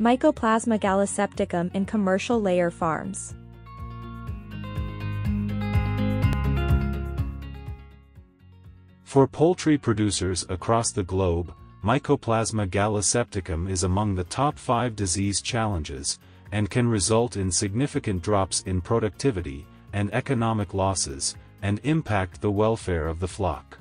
Mycoplasma gallisepticum in commercial layer farms. For poultry producers across the globe, Mycoplasma gallisepticum is among the top 5 disease challenges, and can result in significant drops in productivity, and economic losses, and impact the welfare of the flock.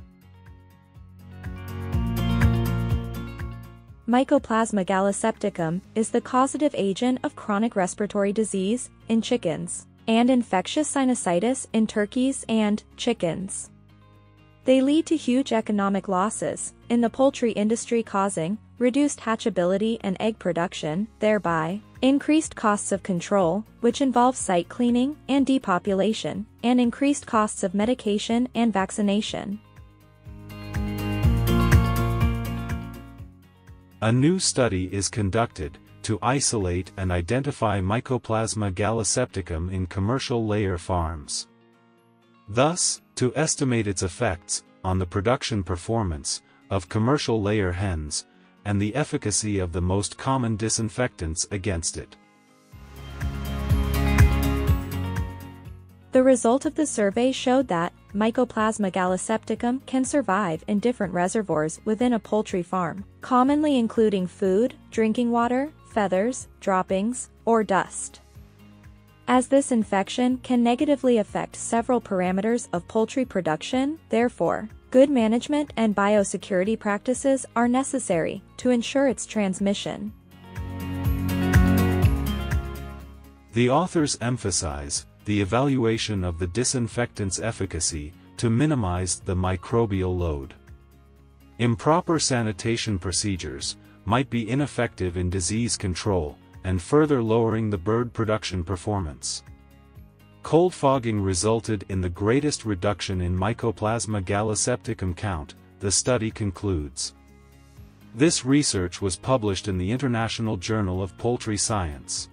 Mycoplasma gallisepticum is the causative agent of chronic respiratory disease in chickens and infectious sinusitis in turkeys and chickens. They lead to huge economic losses in the poultry industry causing reduced hatchability and egg production, thereby increased costs of control, which involve site cleaning and depopulation, and increased costs of medication and vaccination. A new study is conducted to isolate and identify Mycoplasma gallisepticum in commercial layer farms. Thus, to estimate its effects on the production performance of commercial layer hens and the efficacy of the most common disinfectants against it. The result of the survey showed that Mycoplasma gallisepticum can survive in different reservoirs within a poultry farm, commonly including food, drinking water, feathers, droppings, or dust as this infection can negatively affect several parameters of poultry production, therefore, good management and biosecurity practices are necessary to ensure its transmission. The authors emphasize the evaluation of the disinfectant's efficacy to minimize the microbial load. Improper sanitation procedures might be ineffective in disease control, and further lowering the bird production performance. Cold fogging resulted in the greatest reduction in Mycoplasma gallisepticum count, the study concludes. This research was published in the International Journal of Poultry Science.